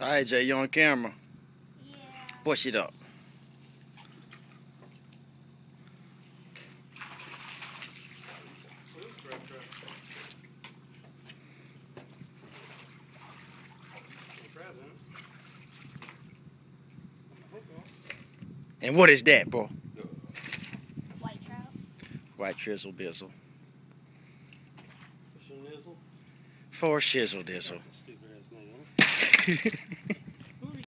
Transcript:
All right, Jay, you on camera. Yeah. Push it up. And what is that, bro? White trout. White drizzle bizzle. For shizzle dizzle. Stupid ass name.